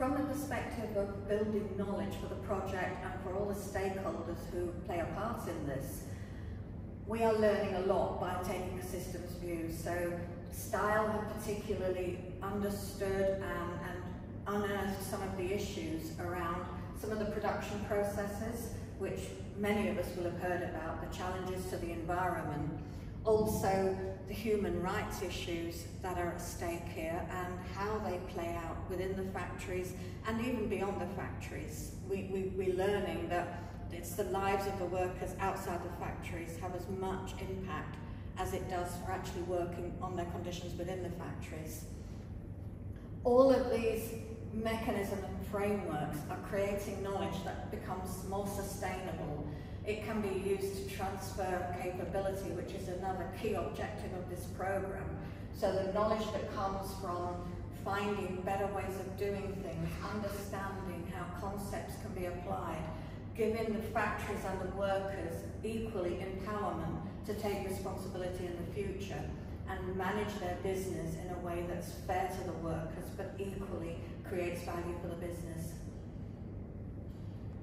from the perspective of building knowledge for the project and for all the stakeholders who play a part in this, we are learning a lot by taking a systems view. So STILE have particularly understood and, and unearthed some of the issues around some of the production processes, which many of us will have heard about, the challenges to the environment, also the human rights issues that are at stake here and how they play out within the factories and even beyond the factories. We, we, we're learning that it's the lives of the workers outside the factories have as much impact as it does for actually working on their conditions within the factories. All of these mechanisms and frameworks are creating knowledge that becomes more sustainable. It can be used to transfer capability, which is another key objective of this program. So the knowledge that comes from finding better ways of doing things, understanding how concepts can be applied, giving the factories and the workers equally empowerment to take responsibility in the future and manage their business in a way that's fair to the workers but equally creates value for the business.